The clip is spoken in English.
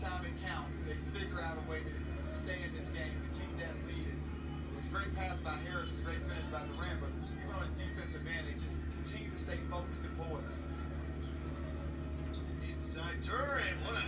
time it counts, they figure out a way to stay in this game and keep that lead. It was a great pass by Harris, great finish by Duren, but even on the defensive end, they just continue to stay focused and poised. Inside uh, Duren, what a.